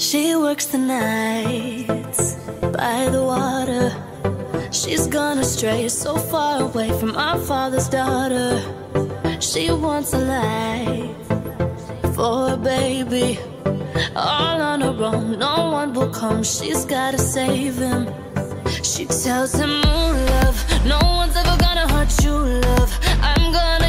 She works the nights by the water. She's gone astray, so far away from our father's daughter. She wants a life for a baby. All on her own, no one will come. She's gotta save him. She tells him, Oh, love, no one's ever gonna hurt you, love. I'm gonna.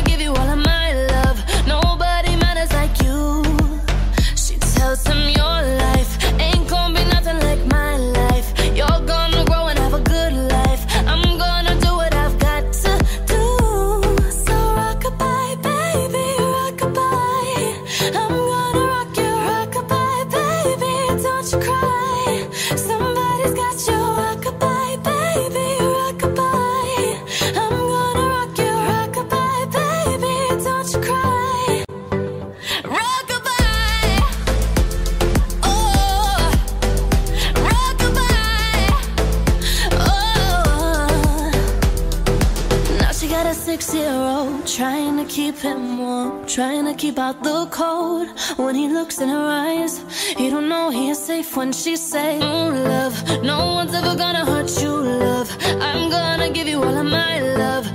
trying to keep out the cold. When he looks in her eyes, he don't know he is safe when she say, Oh, love, no one's ever gonna hurt you, love. I'm gonna give you all of my love.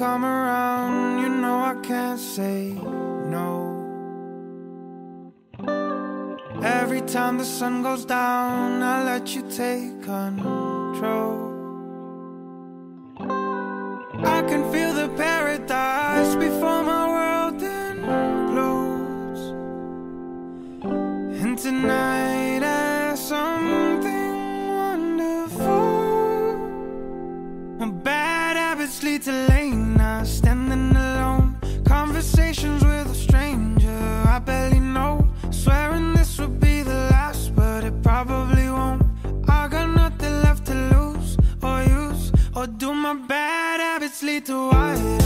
come around, you know I can't say no. Every time the sun goes down, I let you take control. I can feel the paradise before my world implodes. And tonight I something wonderful. My bad habits lead to to why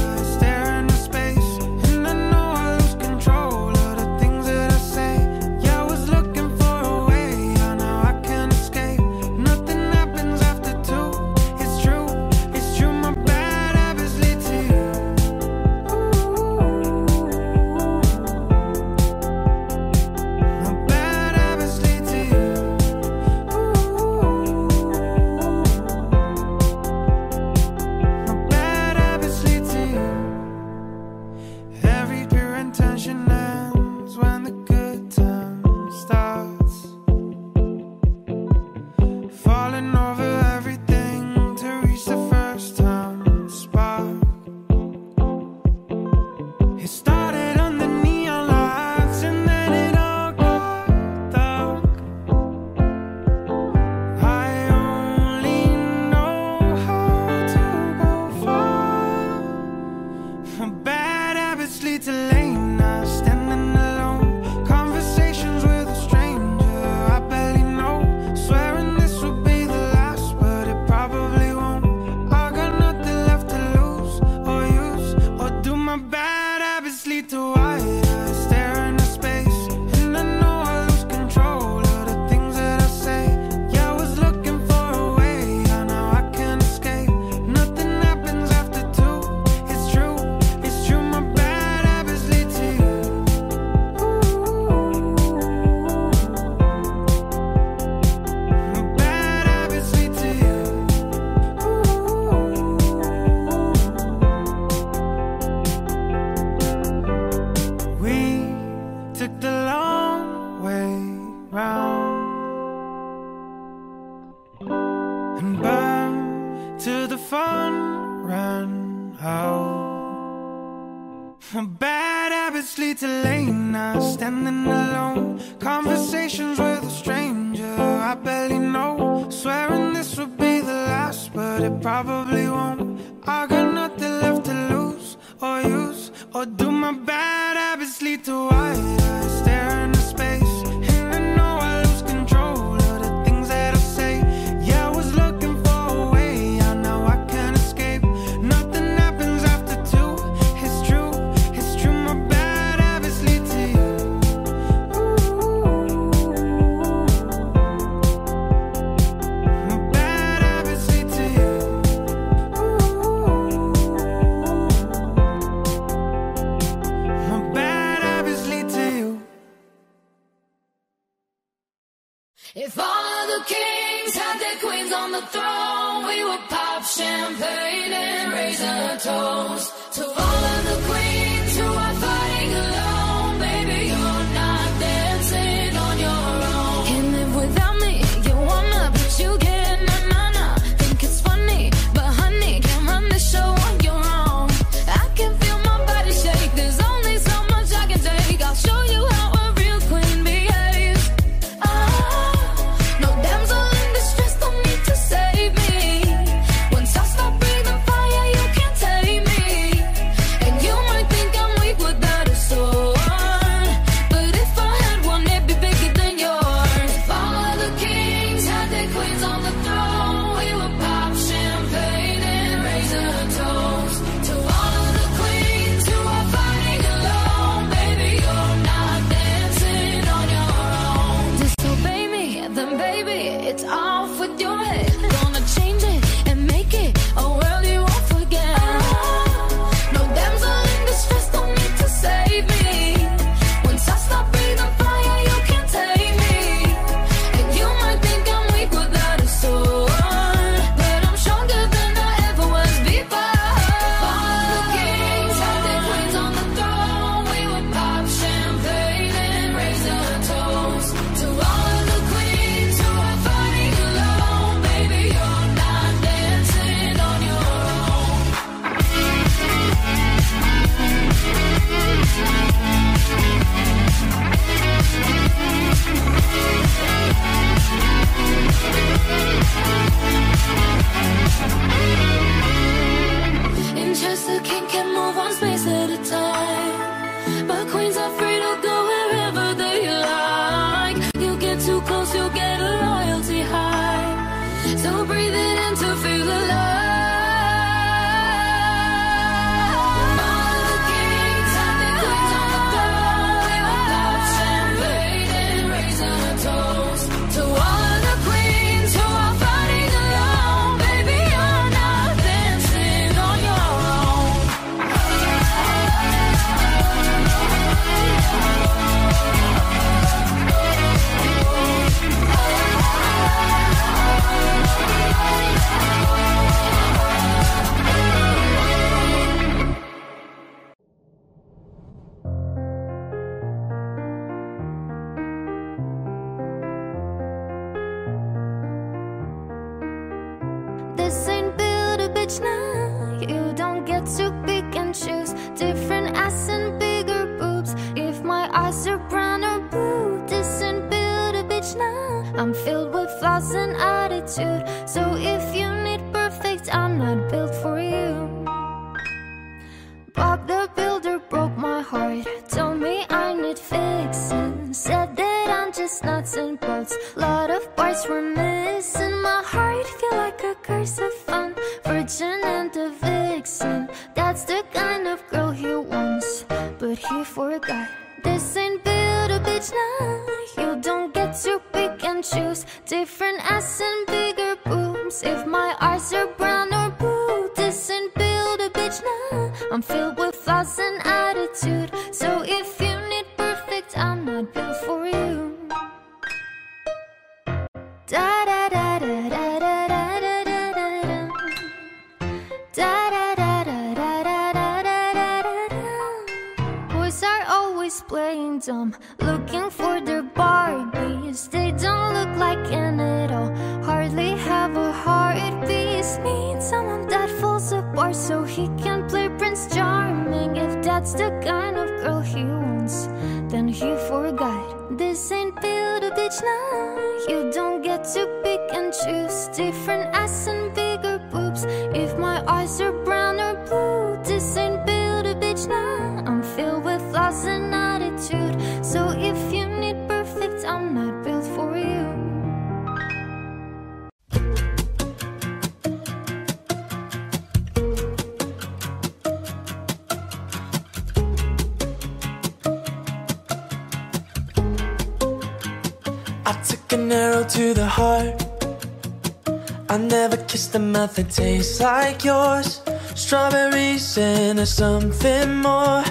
that tastes like yours. Strawberries and something more.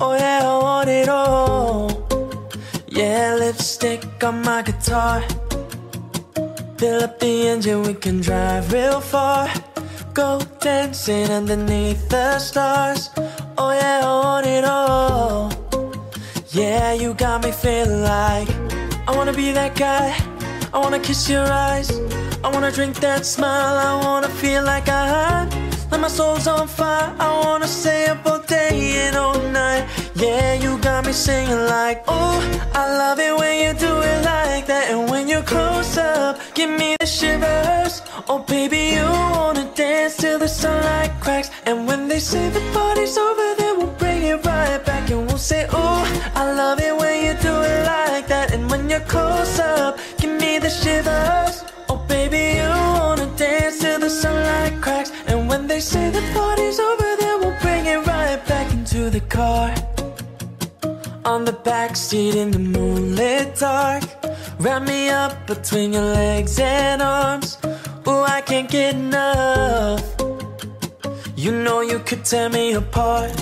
Oh yeah, I want it all. Yeah, lipstick on my guitar. Fill up the engine, we can drive real far. Go dancing underneath the stars. Oh yeah, I want it all. Yeah, you got me feeling like I wanna be that guy. I wanna kiss your eyes. I wanna drink that smile. I wanna feel like I like my soul's on fire. I wanna stay up all day and all night. Yeah, you got me singing like, oh, I love it when you do it like that. And when you're close up, give me the shivers. Oh, baby, you wanna dance till the sunlight cracks. And when they say the party's over, in the moonlit dark. Wrap me up between your legs and arms. Ooh, I can't get enough. You know you could tear me apart.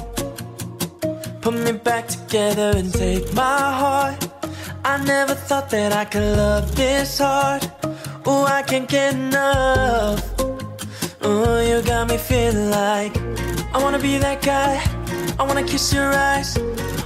Put me back together and take my heart. I never thought that I could love this hard. Ooh, I can't get enough. Ooh, you got me feeling like I wanna be that guy. I wanna kiss your eyes.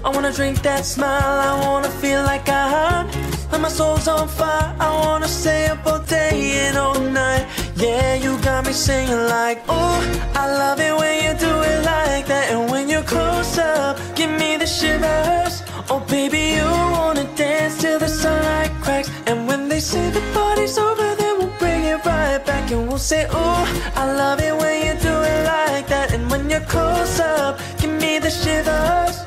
I wanna drink that smile. I wanna feel like I'm like my soul's on fire. I wanna stay up all day and all night. Yeah, you got me singing like, oh, I love it when you do it like that. And when you're close up, give me the shivers. Oh, baby, you wanna dance till the sunlight cracks. And when they say the party's over, then we'll bring it right back and we'll say, oh, I love it when you do it like that. And when you're close up, give me the shivers.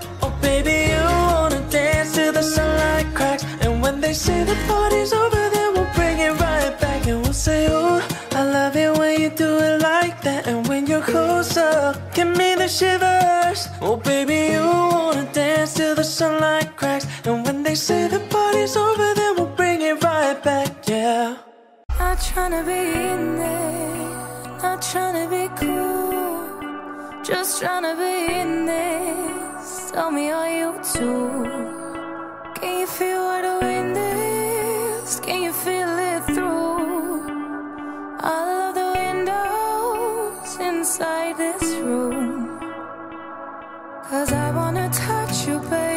Say the party's over, then we'll bring it right back and we'll say, oh, I love it when you do it like that. And when you're closer, give me the shivers. Oh, baby, you wanna dance till the sunlight cracks. And when they say the party's over, then we'll bring it right back, yeah. Not tryna be in there, not tryna be cool, just tryna be in this. Tell me, are you too? Can you feel where the wind is? All of the windows inside this room? Cause I wanna touch you, baby.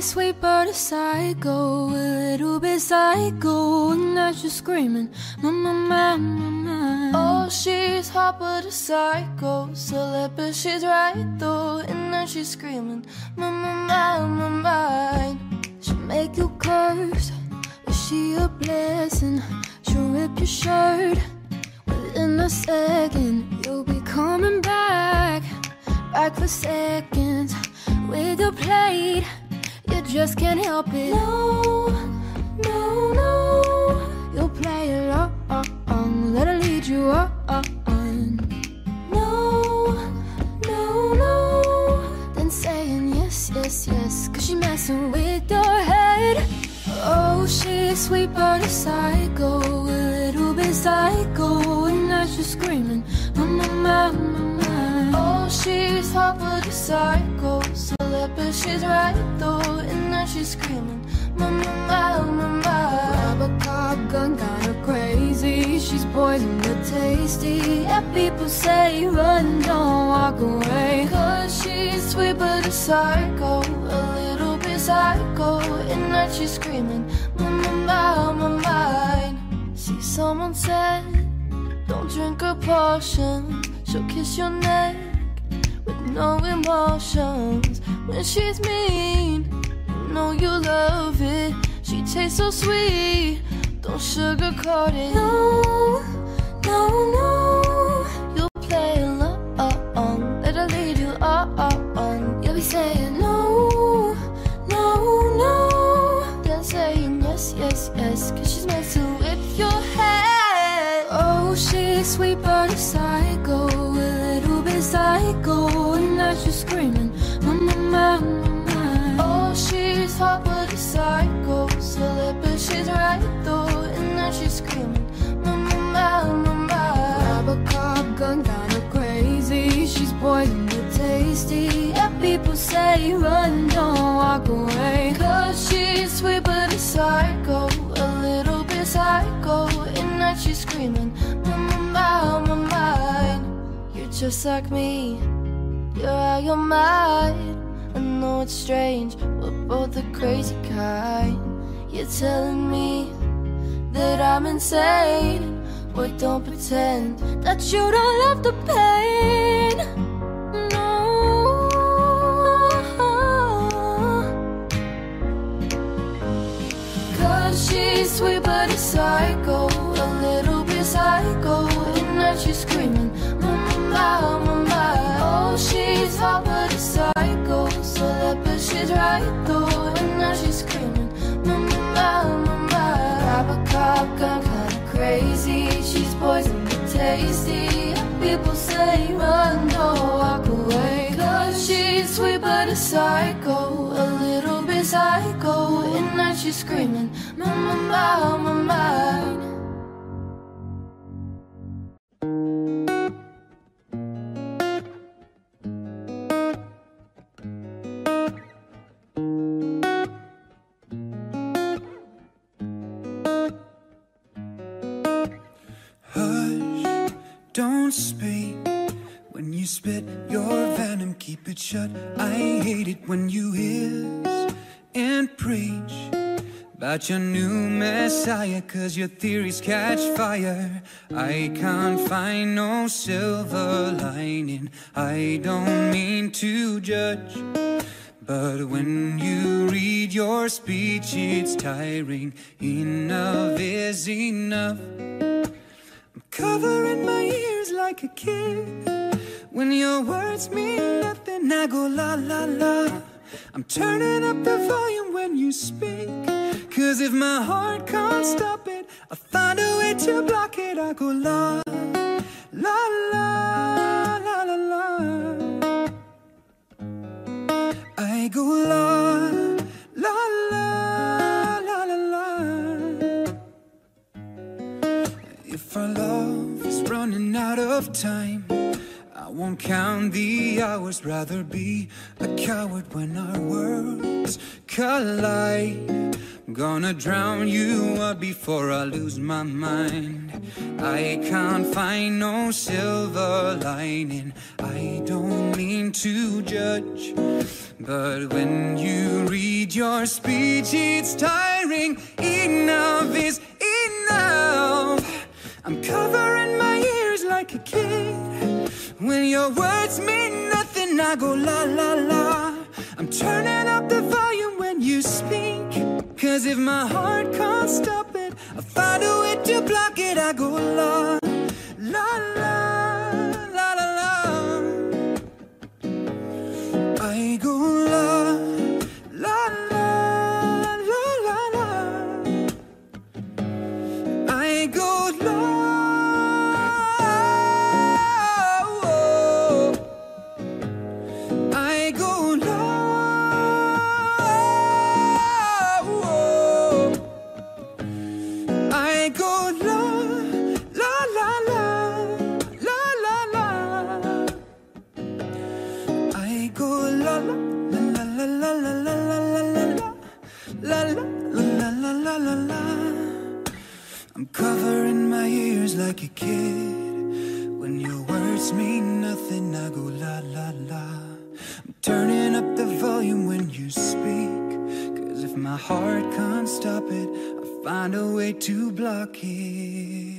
Sweet but a psycho, a little bit psycho, and now she's screaming, my, my, my, Mama, Mama. Oh, she's hot but a psycho, celeb but she's right though, and now she's screaming, Mama, Mama, mine. She'll make you curse, is she a blessing? She'll rip your shirt within a second. You'll be coming back, back for seconds with your plate. Just can't help it. No, no, no. You'll play along, let her lead you on. No, no, no. Then saying yes, yes, yes. Cause she messing with your head. Oh, she's sweet but a psycho, a little bit psycho. And now she's screaming, Mama, my, Mama. Oh, she's hot but a psycho, but she's right though. And now she's screaming, Mama, Mama, Mama. Grab a cop gun, got her crazy. She's poison but tasty. Yeah, people say run, don't walk away. Cause she's sweet but a psycho, a little bit psycho. And now she's screaming, Mama, Mama, mine. See, someone said, don't drink her potion. She'll kiss your neck with no emotions. When she's mean, you know you love it. She tastes so sweet, don't sugarcoat it. No, no, no. Psycho, celeb but she's right though. And now she's screaming, Mama, Mama, Mama. Grab a cop gun, her crazy. She's poison but tasty. Yeah, people say run, don't walk away. Cause she's sweet but a psycho, a little bit psycho. And now she's screaming, Mama, Mama, mine. You're just like me, you're out your mind. I know it's strange, we're both the crazy kind. You're telling me that I'm insane. Boy, don't pretend that you don't love the pain. No. Cause she's sweet but a psycho, a little bit psycho. And now she's screaming, Mama, Mama, Mama. Oh, she's hot but a psycho, so that but she's right though. And now she's screaming, mm, mm. Mama, Mama, Mama. Grab a cop gun, kinda crazy. She's poison but tasty. And people say run, don't walk away. Cause she's sweet but a psycho, a little bit psycho. And now she's screaming, my, my, my, about your new messiah, cause your theories catch fire. I can't find no silver lining. I don't mean to judge. But when you read your speech, it's tiring. Enough is enough. I'm covering my ears like a kid. When your words mean nothing, I go la la la. I'm turning up the volume when you speak. Cause if my heart can't stop it, I find a way to block it. I go la la la la la la. I go la la la la la la. If our love is running out of time, I won't count the hours. Rather be a coward when our worlds collide. I'm gonna drown you out before I lose my mind. I can't find no silver lining. I don't mean to judge. But when you read your speech, it's tiring. Enough is enough. I'm covering my like a kid. When your words mean nothing, I go la la la. I'm turning up the volume when you speak. Cause if my heart can't stop it, I find a way to block it. I go la la la find a way to block it.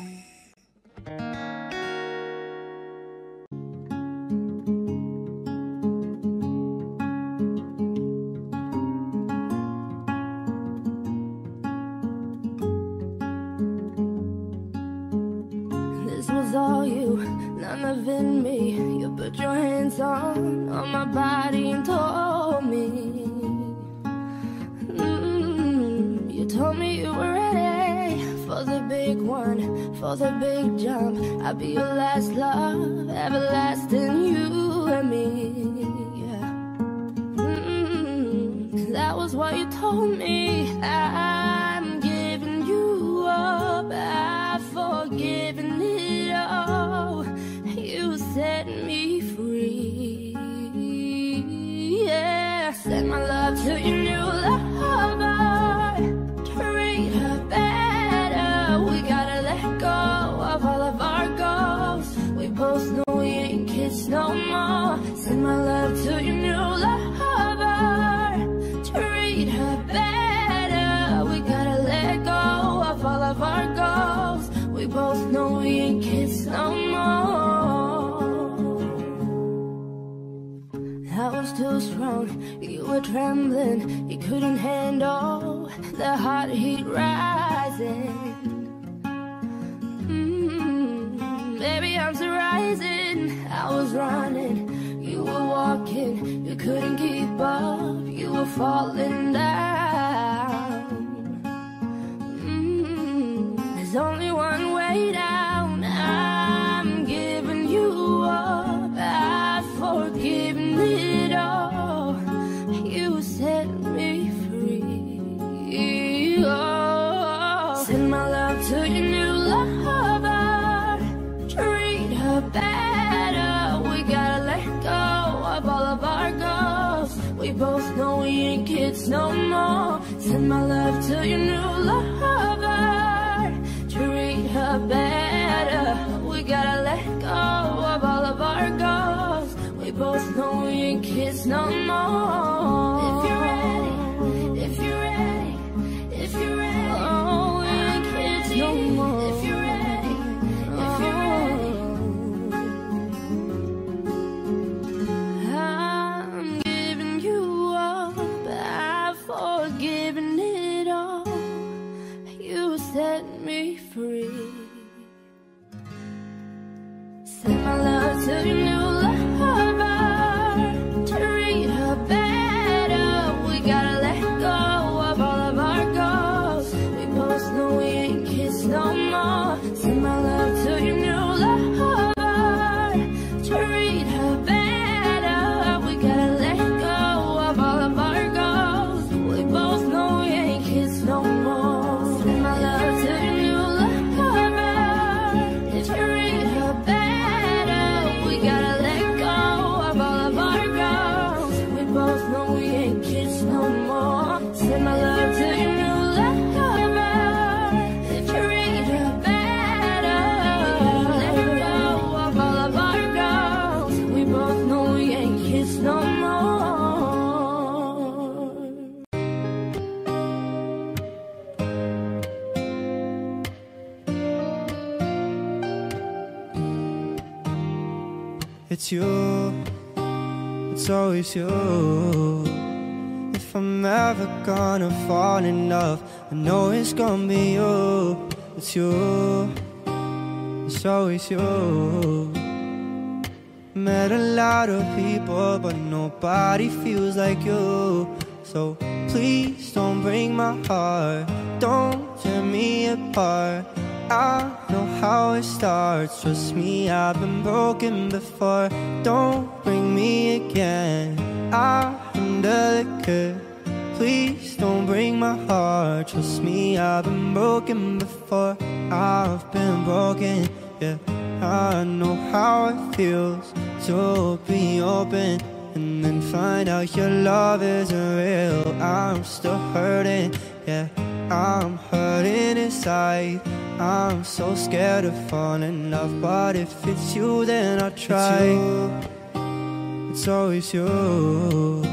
Set me free. Send my love to your It's you, it's always you. If I'm ever gonna fall in love, I know it's gonna be you. It's you, it's always you. Met a lot of people, but nobody feels like you. So please don't break my heart, don't tear me apart. I how it starts. Trust me, I've been broken before. Don't bring me again. I'm delicate. Please don't break my heart. Trust me, I've been broken before. I've been broken. Yeah, I know how it feels to be open and then find out your love isn't real. I'm still hurting. Yeah, I'm hurting inside. I'm so scared of falling in love, but if it's you, then I'll try. It's always you.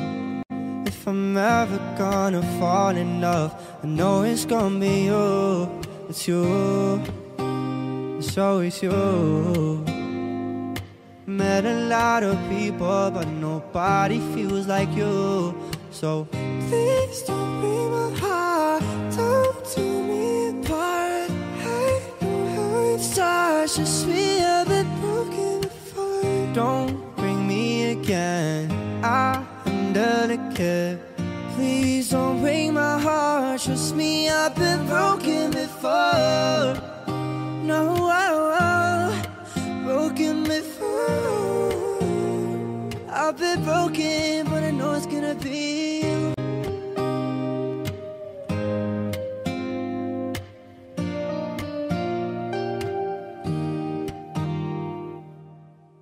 If I'm ever gonna fall in love, I know it's gonna be you. It's you. It's always you. Met a lot of people, but nobody feels like you. So please don't break my heart. Don't tear me apart. I know how it starts. Just me a bit broken before. Don't bring me again. I'm delicate. Please don't break my heart. Trust me, I've been broken before. No, oh, oh. broken before. I've been broken, but I know it's gonna be you.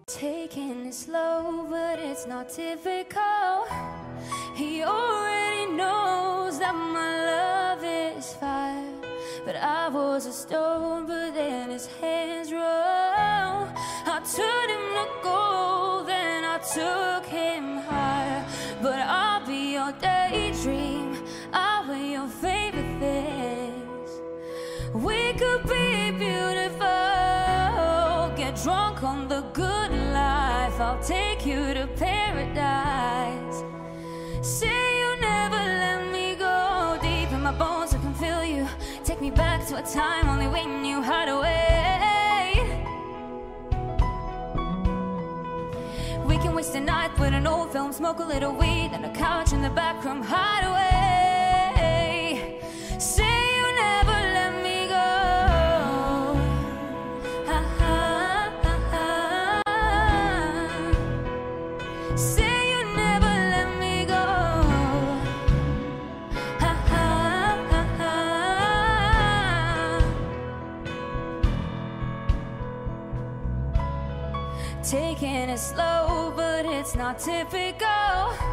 Taking it slow, but it's not typical. He already knows that my love is fire. But I was a stone, but then his hands roll. I turned him I took him higher. But I'll be your daydream, I'll be your favorite things. We could be beautiful, get drunk on the good life. I'll take you to paradise. Say you never let me go deep in my bones. I can feel you. Take me back to a time only we knew how to wait. Waste a night with an old film, smoke a little weed, and a couch in the back room hideaway. is slow, but it's not typical.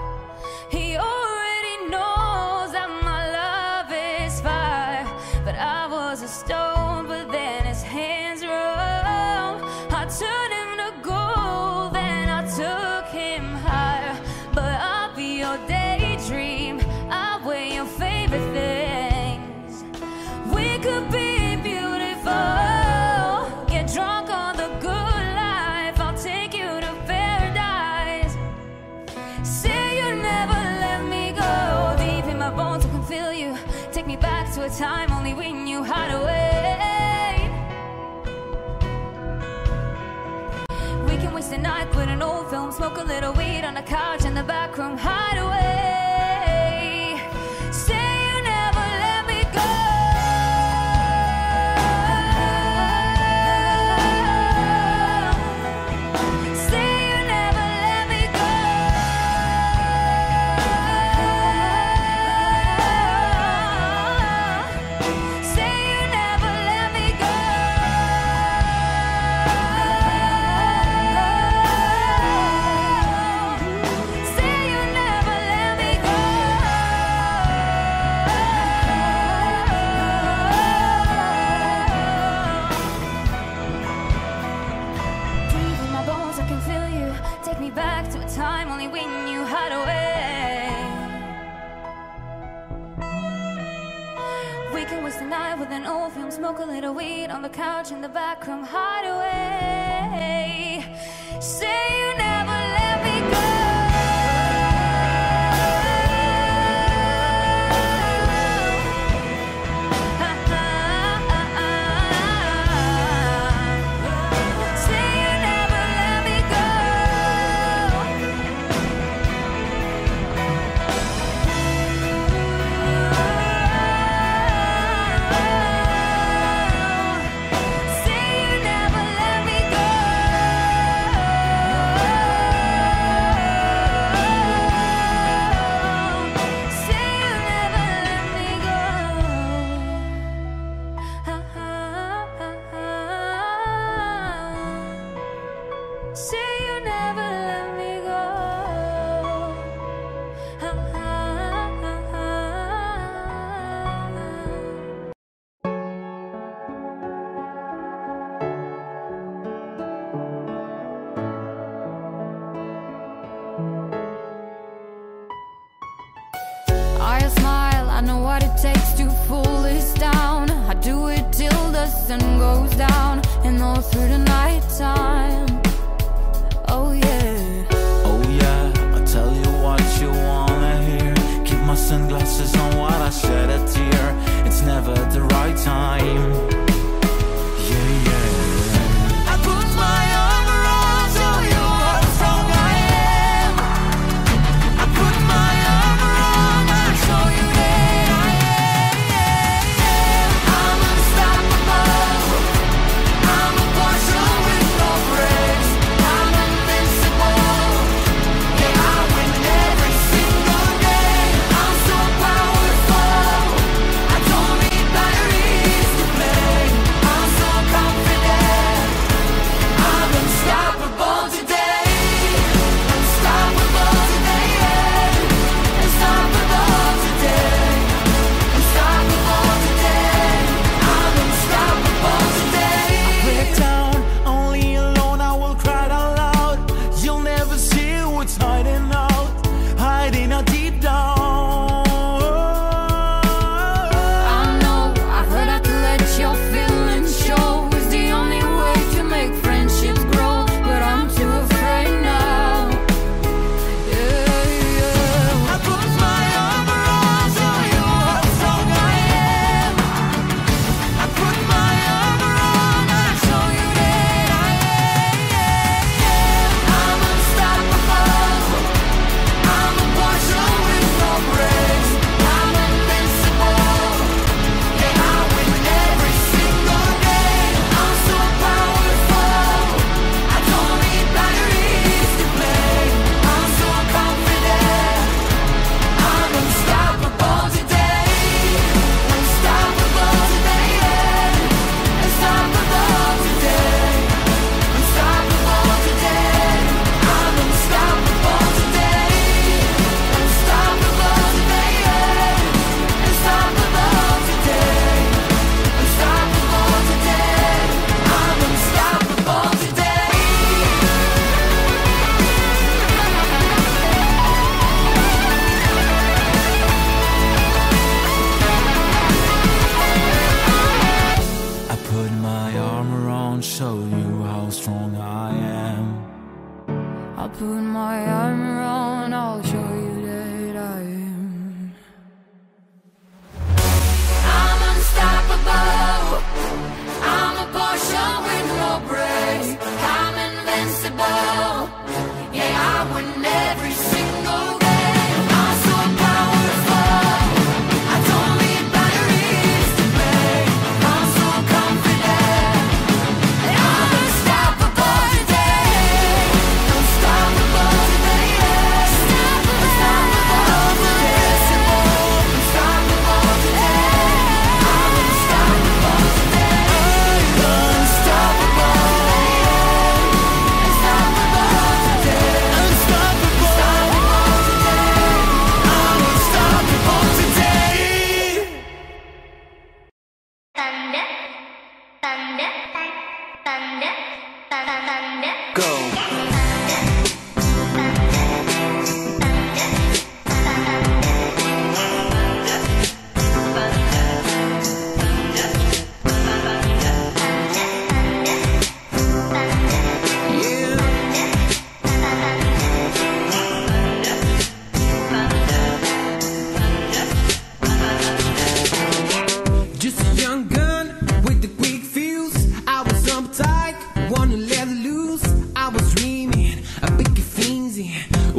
smoke a little weed on the couch in the back room hideaway. smoke a little weed on the couch in the back room hideaway.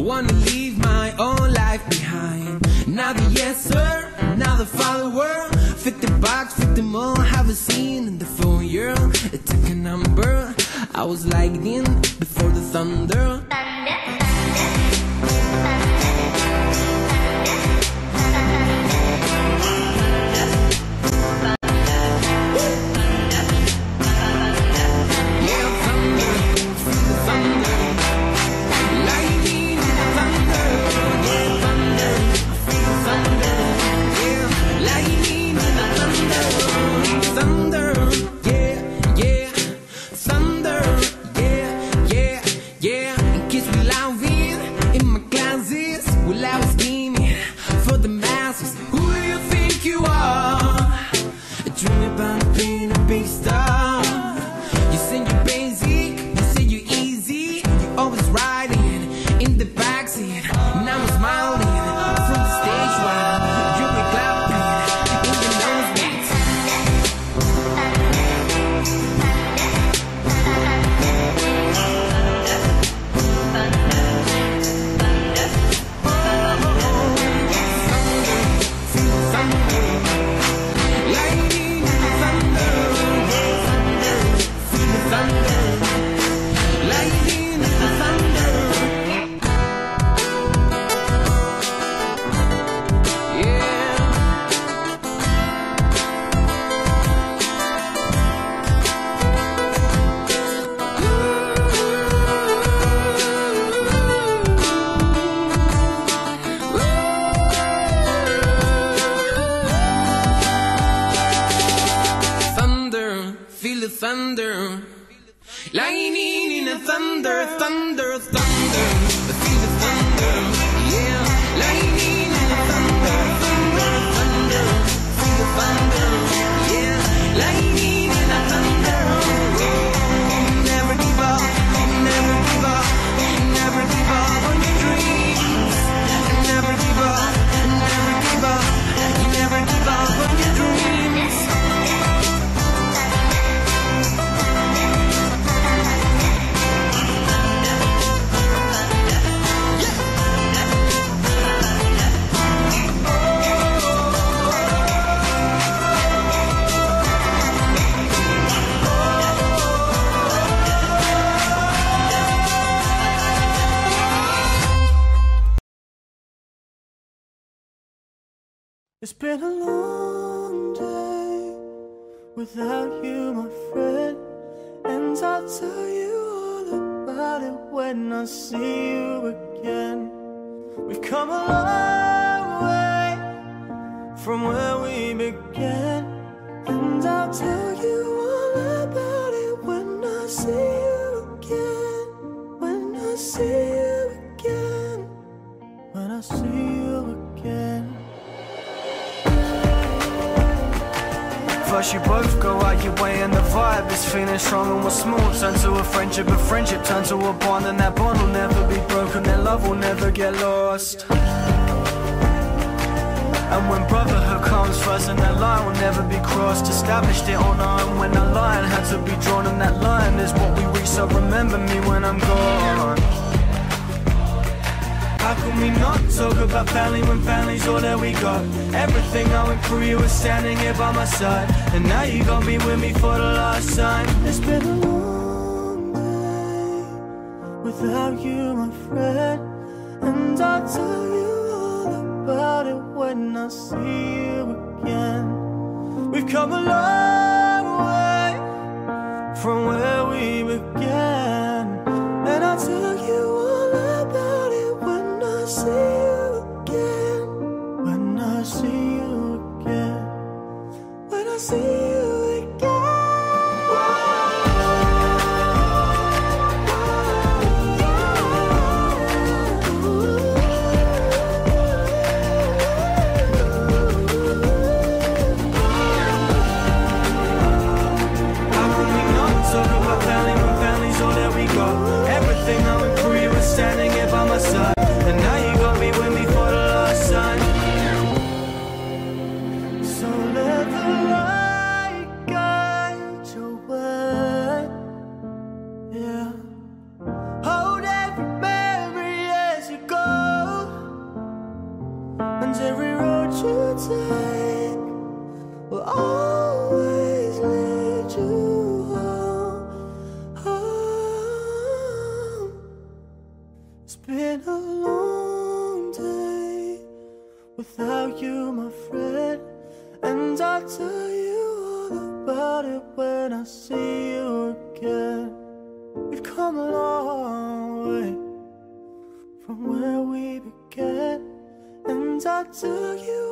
Wanna leave my own life behind. Now the yes sir, now the follower. 50 bucks, 50 more, haven't seen in the phone, year. It took a number. I was lightning before the thunder. thunder. How can we not talk about family when family's all that we got? Everything I went through, you were standing here by my side. And now you're gonna be with me for the last time. It's been a long day without you, my friend. And I'll tell you all about it when I see you again. We've come a long way from where we began. And I'll tell you. So you.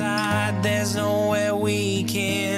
outside, there's nowhere we can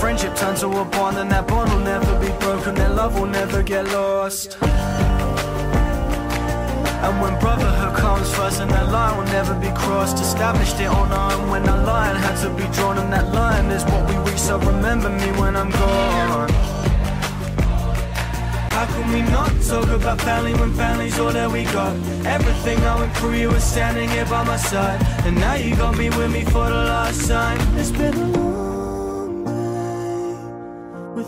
friendship turns to a bond, and that bond will never be broken, That love will never get lost. And when brotherhood comes first, and that line will never be crossed, established it on our own when that line had to be drawn, and that line is what we reach. So remember me when I'm gone. How can we not talk about family when family's all that we got? Everything I went through, you were standing here by my side. And now you got me with me for the last time. It's been a long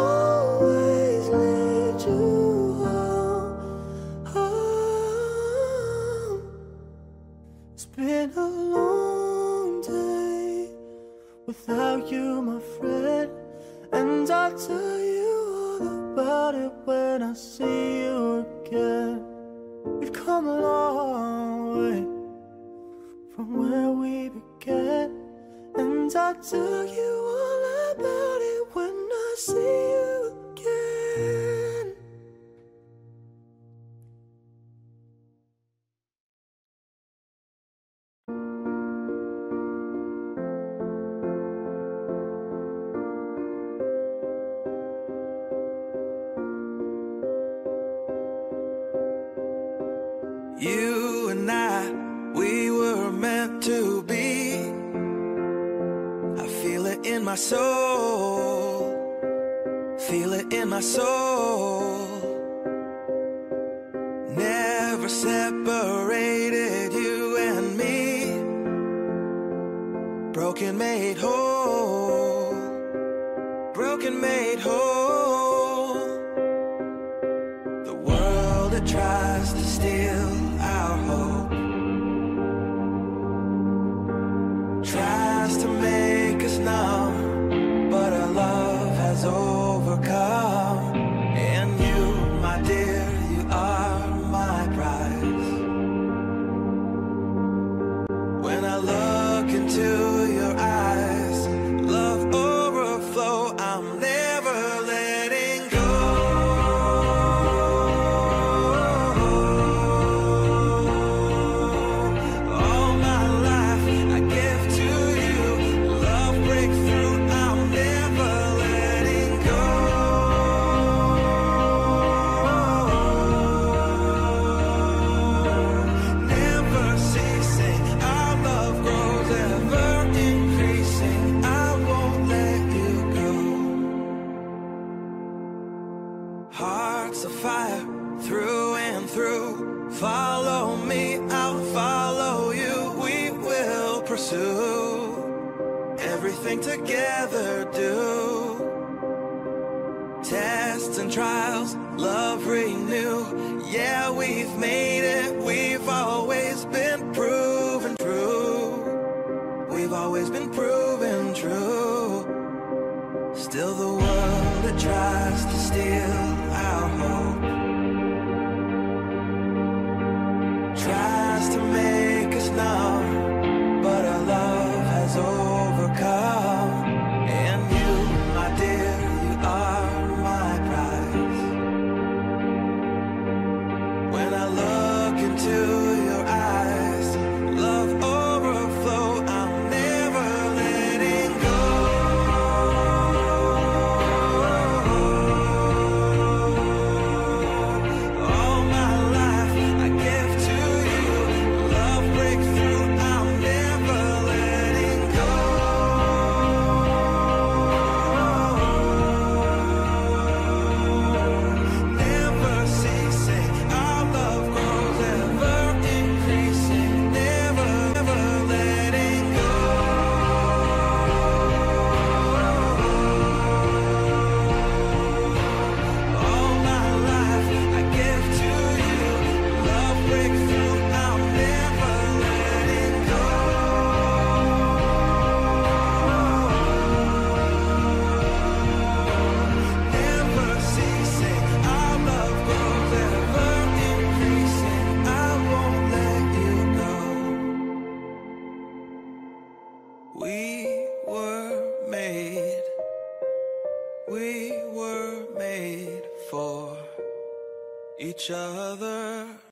Oh.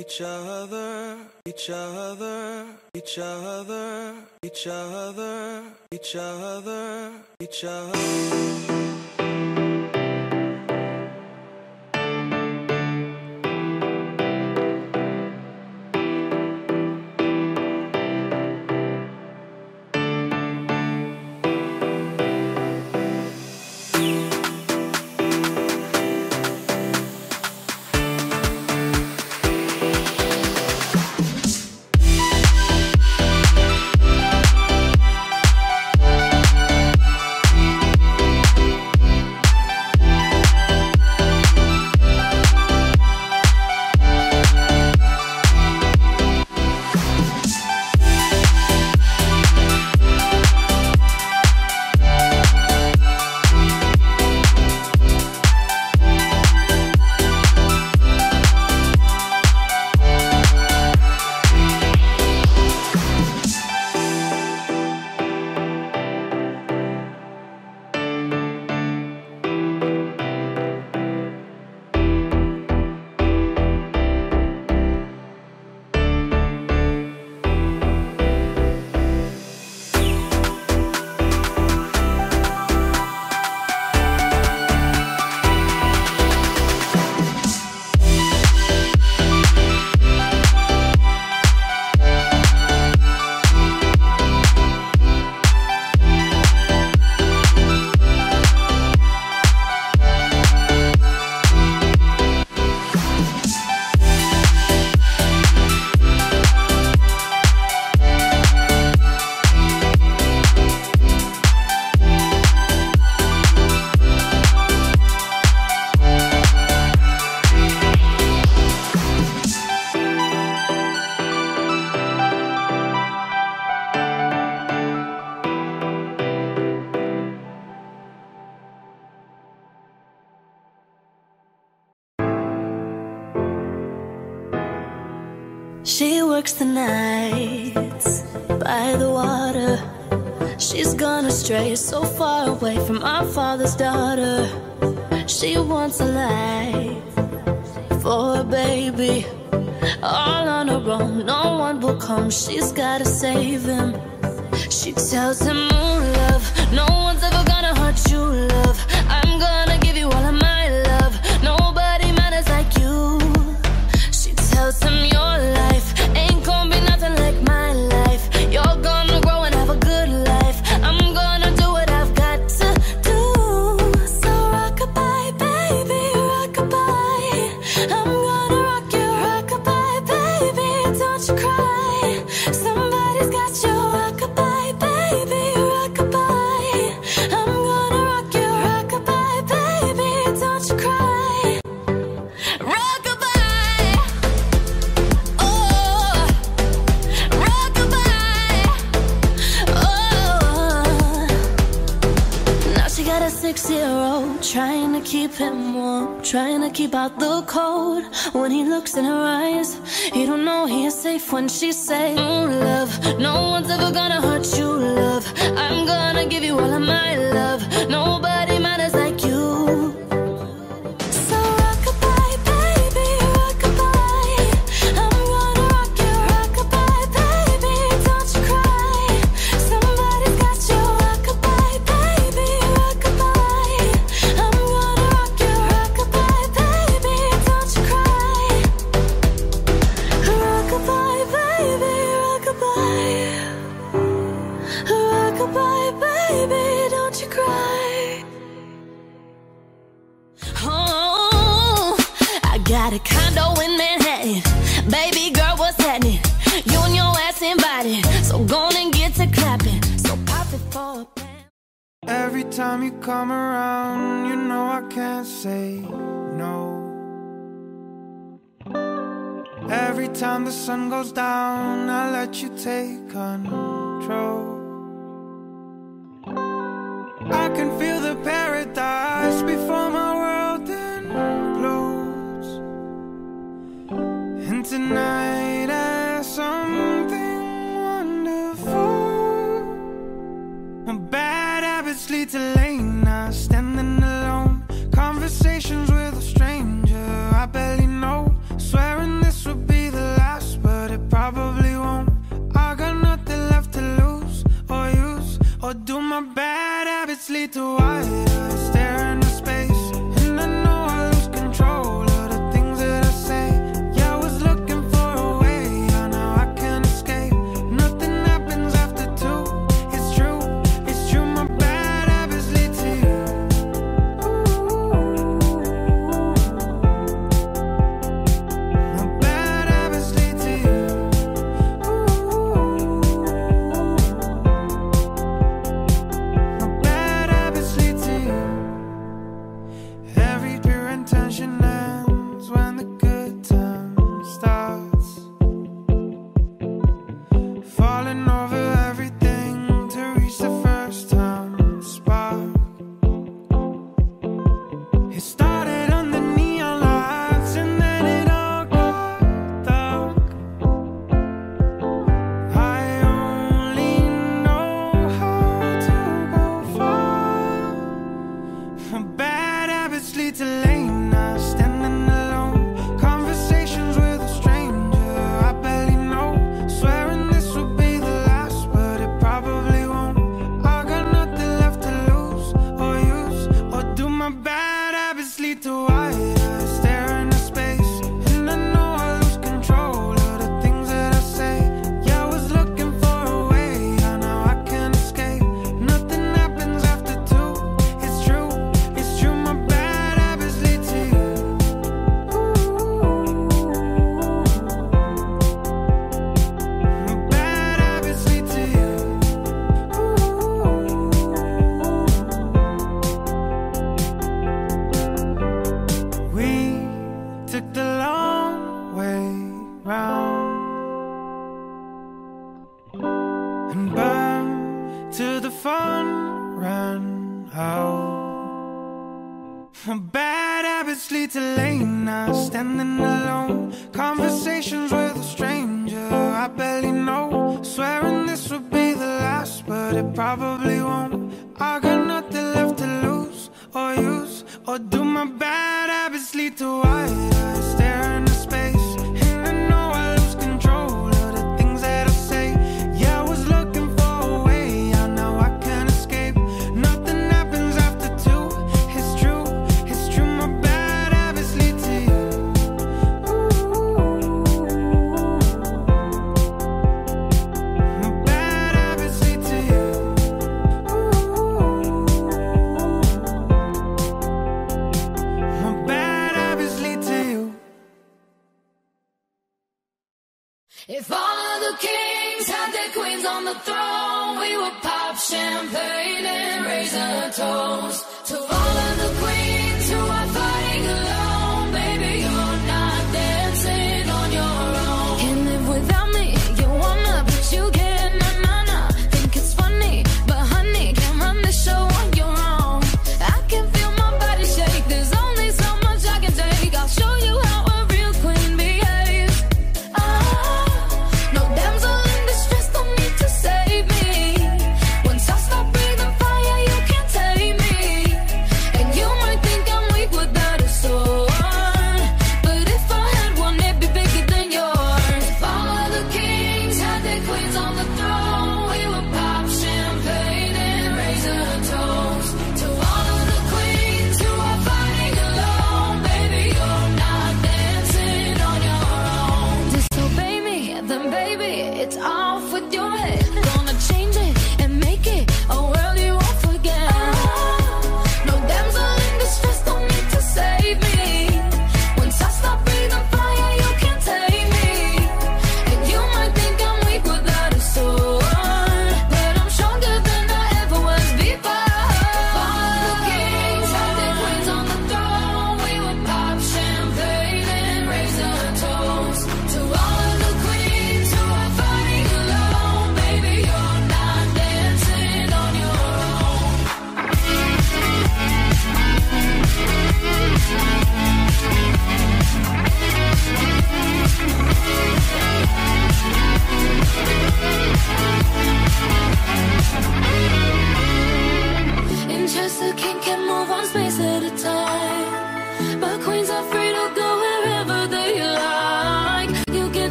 each other, each other, each other, each other, each other, each other. stray so far away from our father's daughter. She wants a life for a baby. All on her own, no one will come. She's gotta save him. She tells him, Moon love, no one's ever gonna hurt you, love. I'm gonna give you all of mine. Trying to keep him warm, trying to keep out the cold. When he looks in her eyes, he don't know he is safe when she say, Oh love, no one's ever gonna hurt you, love. I'm gonna give you all of my love. Nobody. time you come around, you know I can't say no. Every time the sun goes down, I let you take control. I can feel the paradise before my world implodes. And tonight. Habits lead to late standing alone. Conversations with a stranger I barely know. Swearing this would be the last, but it probably won't. I got nothing left to lose or use or do. My bad habits lead to wild. and back to the fun ran out. Bad habits lead to late now, standing alone. Conversations with a stranger I barely know. Swearing this would be the last, but it probably won't. I got nothing left to lose or use, or do my bad habits lead to why? the throne, we would pop champagne and raise a toast.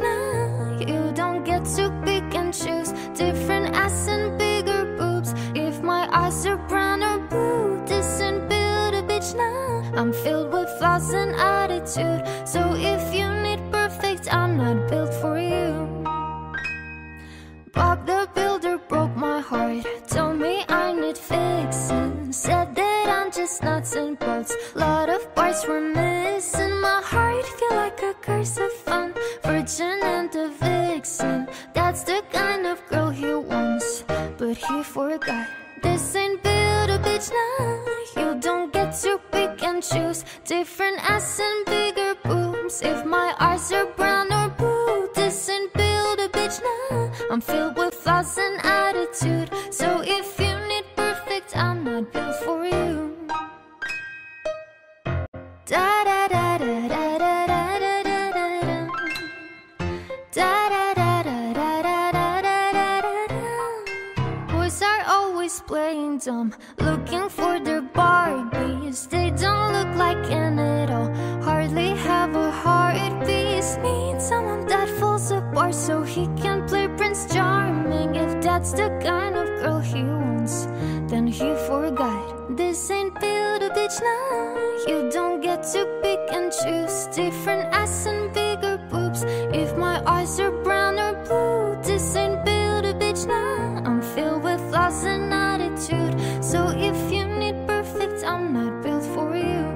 now. You don't get to pick and choose different ass and bigger boobs. If my eyes are brown or blue, this ain't build a bitch now. I'm filled with flaws and attitude. So if you need perfect, I'm not built for you. Bob the Builder broke my heart. Told me I need fixing. Said that I'm just nuts and bolts. Lot of parts were missing. My heart feel like a curse of fun and a vixen. That's the kind of girl he wants. But he forgot. This ain't a bitch now You don't get to pick and choose. Different ass and bigger boobs. If my eyes are brown or blue This ain't a bitch now I'm filled with flaws and attitude. So if you need perfect I'm not built for you. Da da da da da da. going Looking for their Barbies. They don't look like an at all Hardly have a heartbeat Need someone that falls apart So he can play Prince Charming. If that's the kind of girl he wants Then he forgot. This ain't build a bitch now. You don't get to pick and choose Different ass and bigger boobs. If my eyes are brown or blue This ain't build a bitch now. I'm filled with flaws and I so if you need perfect, I'm not built for you.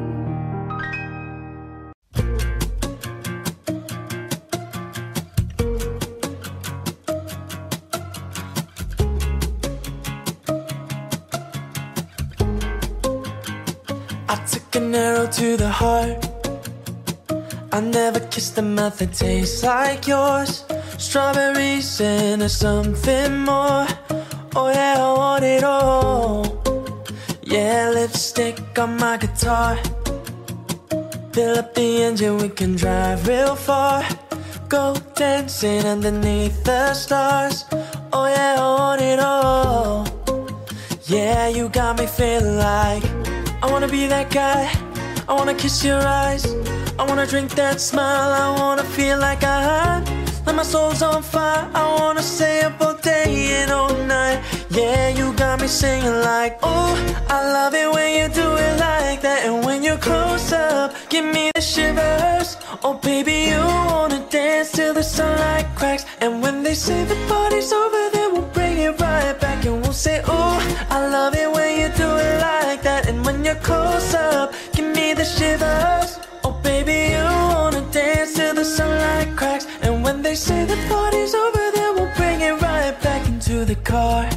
I took an arrow to the heart. I never kissed a mouth that tastes like yours. Strawberries and something more. Oh yeah, I want it all. Yeah, lipstick on my guitar. Fill up the engine, we can drive real far. Go dancing underneath the stars. Oh yeah, I want it all. Yeah, you got me feeling like I wanna be that guy. I wanna kiss your eyes. I wanna drink that smile. I wanna feel like I like my soul's on fire. I wanna stay up all day and all night. Yeah, you got me singing like, oh, I love it when you do it like that. And when you're close up, give me the shivers. Oh, baby, you wanna dance till the sunlight cracks. And when they say the party's over, then we'll bring it right back and we'll say, oh, I love it when you do it like that. And when you're close up, give me the shivers. They say the party's over, then we'll bring it right back into the car.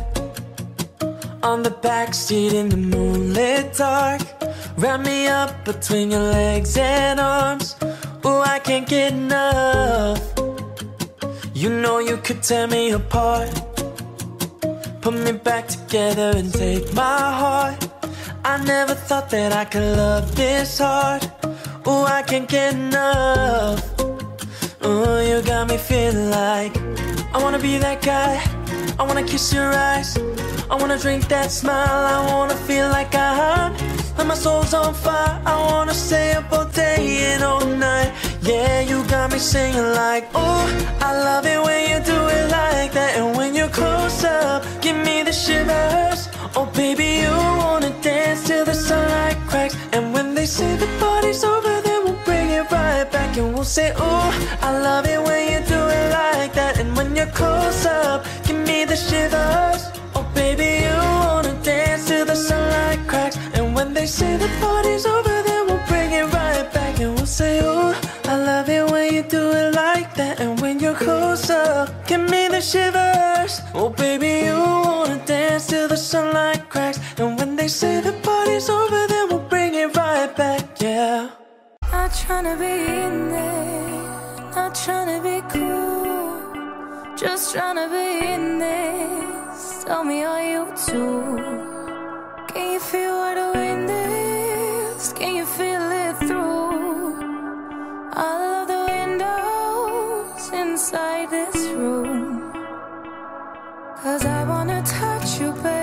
On the back seat in the moonlit dark. Wrap me up between your legs and arms. Ooh, I can't get enough. You know you could tear me apart. Put me back together and take my heart. I never thought that I could love this hard. Ooh, I can't get enough. Ooh, you got me feeling like I wanna be that guy. I wanna kiss your eyes. I wanna drink that smile. I wanna feel like I'm like my soul's on fire. I wanna stay up all day and all night. Yeah, you got me singing like, oh, I love it when you do it like that. And when you're close up, give me the shivers. Oh, baby, you wanna dance till the sunlight cracks. And when they say the party's over, say, oh, I love it when you do it like that. And when you're close up, give me the shivers. Oh, baby, you wanna dance till the sunlight cracks. And when they say the party's over, then we'll bring it right back and we'll say, oh, I love it when you do it like that. And when you're close up, give me the shivers. Oh, baby, you wanna dance till the sunlight cracks. And when they say the party's over, Not to be in there, not trying to be cool, just trying to be in this. Tell me, are you too? Can you feel where the wind is? Can you feel it through all of the windows inside this room? Cause I wanna touch you, baby.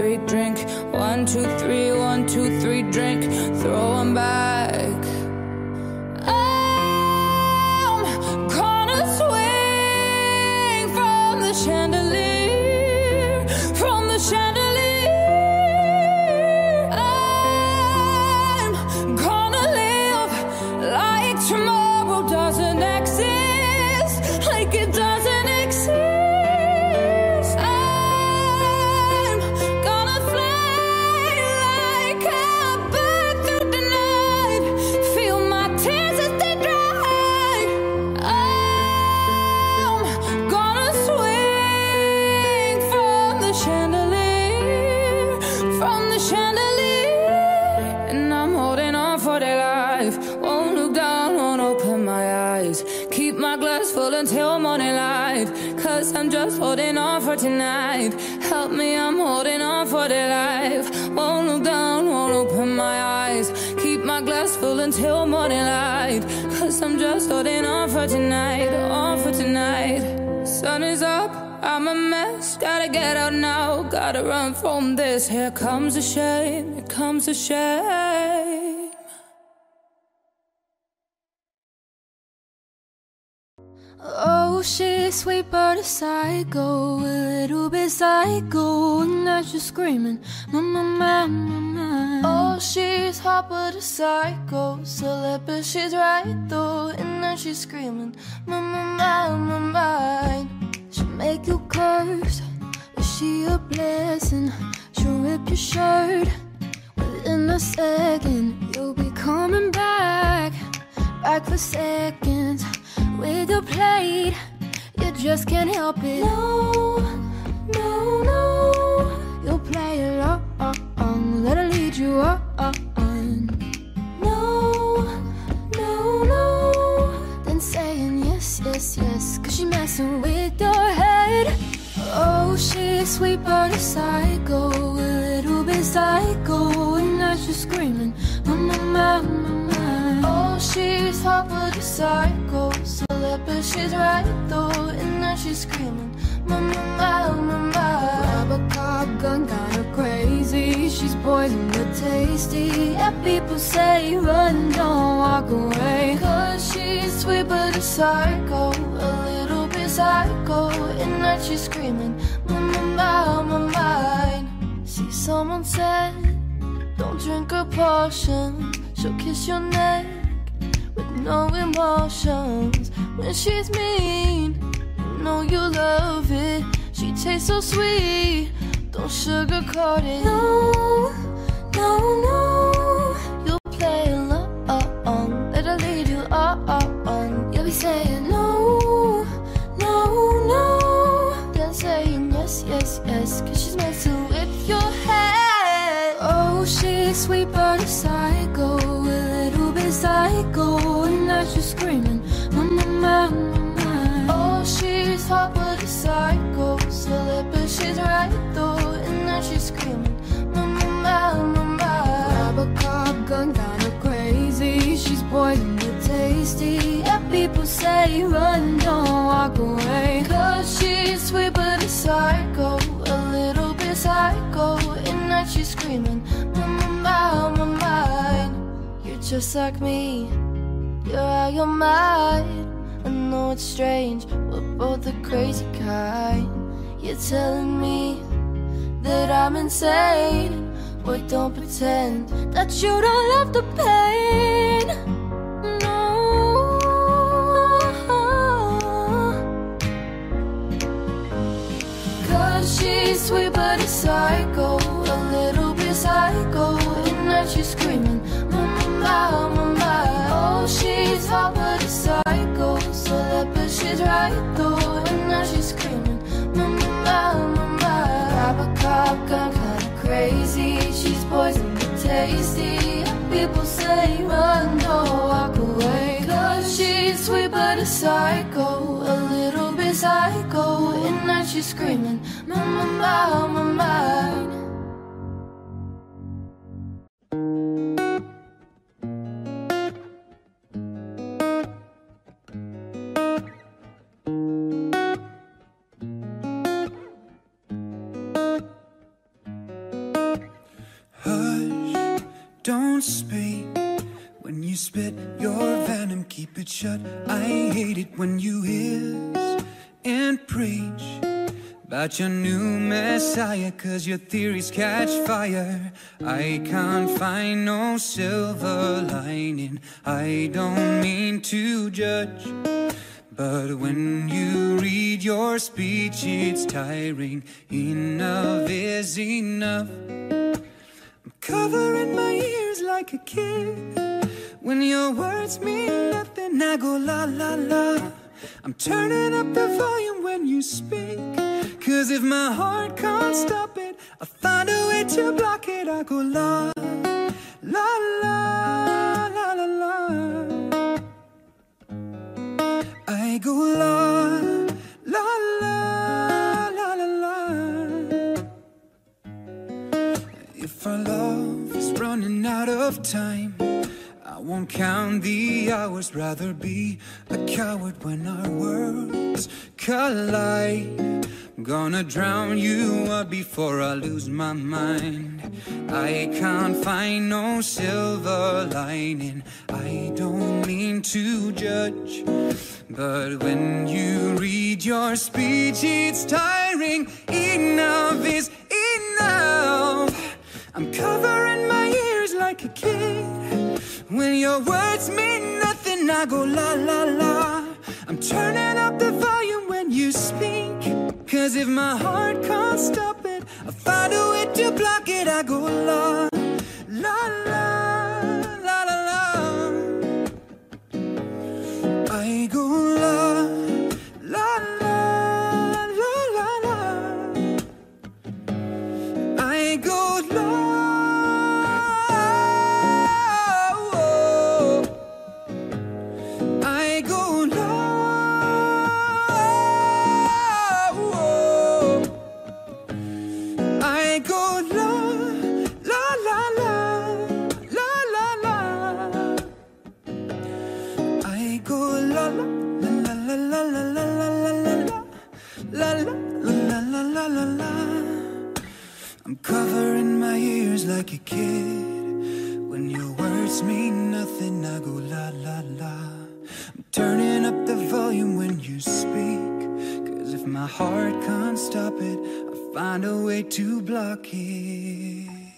run from this. Here comes the shame, here comes the shame. Oh, she's sweet but a psycho, a little bit psycho, and now she's screaming, mama, mama, mama. Oh, she's hot but a psycho, celeb but she's right though, and now she's screaming, mama, mama, mine. She'll make you curse, she a blessing? She'll rip your shirt within a second. You'll be coming back, back for seconds with your plate. You just can't help it. No, no, no. You'll play along, let her lead you on. No, no, no. Then saying yes, yes, yes. Cause she messing with your head. Oh, she's sweet but a psycho, a little bit psycho, and now she's screaming, mama, mama, mama. Oh, she's hot but a psycho, celeb but she's right though, and now she's screaming, mama, mama, mama. Grab a cop gun, got her crazy. She's poison but tasty. Yeah, people say run, don't walk away. Cause she's sweet but a psycho, a little psycho, and now she's screaming, mama, my, mind See, someone said, don't drink her potion. She'll kiss your neck with no emotions. When she's mean, you know you love it. She tastes so sweet, don't sugarcoat it. No, no, no. You'll play Then saying yes, yes, yes. Cause she's messing with your head. Oh, she's sweet but a psycho, a little bit psycho. And now she's screaming, mama, mama, mama. Oh, she's hot but a psycho, celeb but she's right though. And now she's screaming, mama, mama, mama. Grab a cop gun, her crazy. She's poison tasty. People say run, don't walk away. Cause she's sweet but a psycho, a little bit psycho. And now she's screaming, mama, mama, mine. You're just like me, you're out your mind. I know it's strange, we're both the crazy kind. You're telling me that I'm insane. Boy, don't pretend that you don't love the pain. Cause she's sweet but a psycho, a little bit psycho. And now she's screaming, mama, mama. Oh, she's hot but a psycho, so that but she's right though. And now she's screaming, mama, mama. Grab a cop gun, kinda crazy. She's poison but tasty. People say run, don't walk away. sweet but a psycho, a as I go, and night, she's screaming, my, my, my, my, my. About your new messiah, cause your theories catch fire. I can't find no silver lining. I don't mean to judge. But when you read your speech, it's tiring. Enough is enough. I'm covering my ears like a kid. When your words mean nothing, I go la la la. I'm turning up the volume when you speak. Cause if my heart can't stop it, I'll find a way to block it. I go la la la la la la. I go la la la la la la. If our love is running out of time, I won't count the hours. Rather be a coward when our worlds collide. Gonna drown you out before I lose my mind. I can't find no silver lining. I don't mean to judge. But when you read your speech, it's tiring. Enough is enough. I'm covering my ears like a kid. When your words mean nothing, I go la la la. I'm turning up the volume when you speak. Cause if my heart can't stop it, I'll find a way to block it. I go la la la covering my ears like a kid. When your words mean nothing, I go la la la. I'm turning up the volume when you speak. Cause if my heart can't stop it, I'll find a way to block it.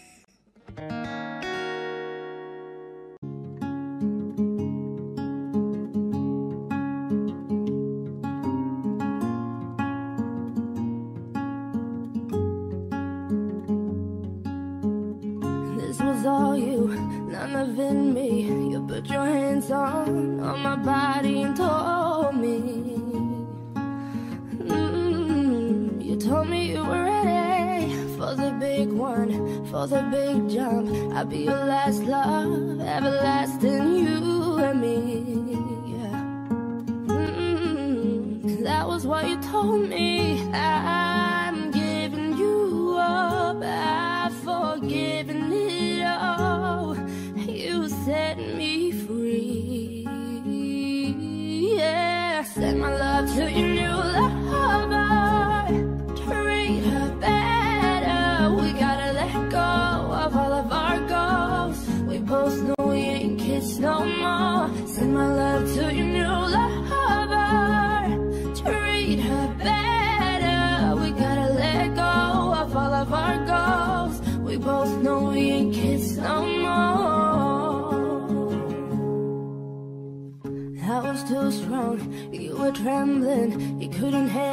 Big jump. I'll be your last love, everlasting trembling. He couldn't help.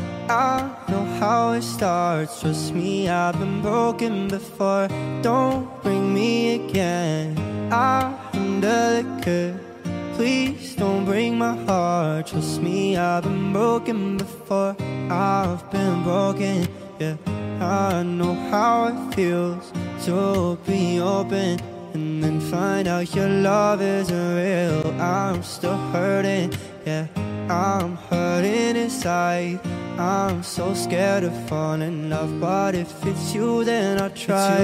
I know how it starts. Trust me, I've been broken before. Don't bring me again. I'm delicate. Please don't break my heart. Trust me, I've been broken before. I've been broken, yeah. I know how it feels to be open and then find out your love isn't real. I'm still hurting, yeah. I'm hurting inside. I'm so scared of falling in love, but if it's you, then I'll try.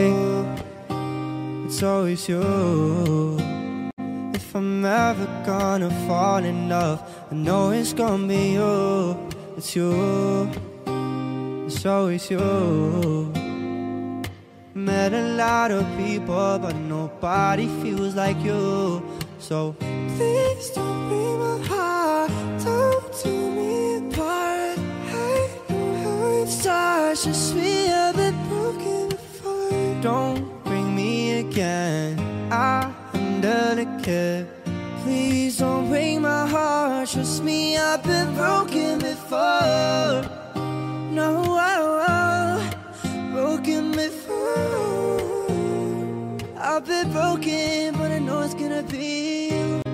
It's it's always you. If I'm ever gonna fall in love, I know it's gonna be you. It's you. It's always you. Met a lot of people, but nobody feels like you. So please don't break my heart, don't tear starts. Just me, I've been broken before. Don't bring me again. I'm delicate. Please don't break my heart. Trust me, I've been broken before. No, I, I, broken before. I've been broken, but I know it's gonna be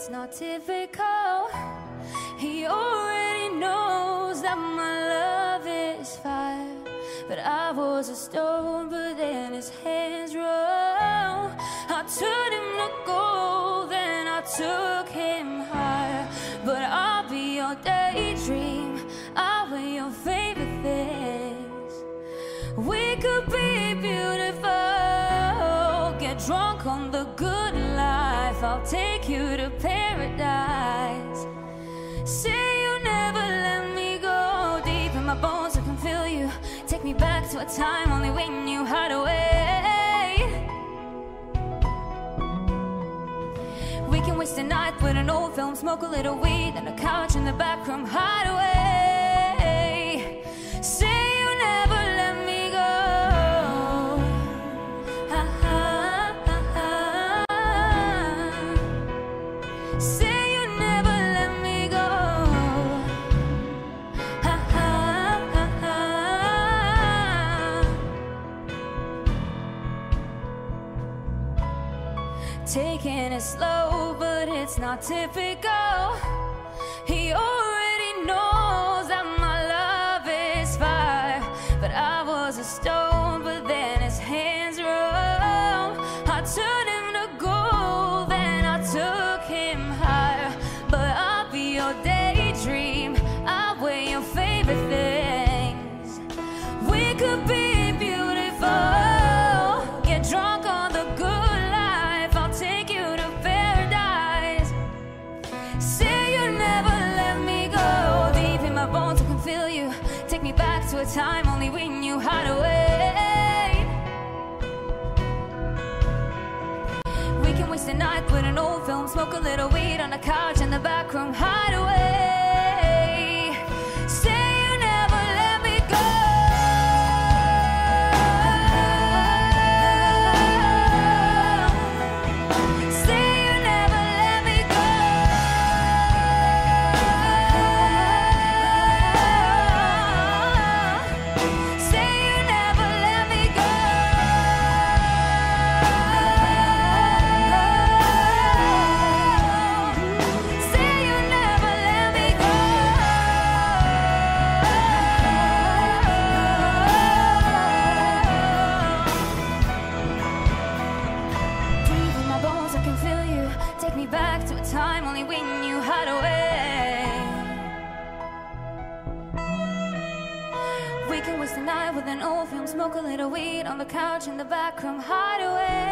it's not typical. He already knows that my love is fire. But I was a stone, but then his hands roll. I turned him to gold, oh, then I took him higher. But I'll be your daydream, I'll be your favorite things. We could be beautiful, get drunk on the good. I'll take you to paradise. Say you never let me go deep in my bones. I can feel you. Take me back to a time only we knew how to wait. We can waste a night with an old film, smoke a little weed, and a couch in the back room hideaway. Taking it slow, but it's not typical. He time, only we knew how to wait. We can waste the night with an old film, smoke a little weed on the couch in the back room hideaway. couch in the back room hideaway.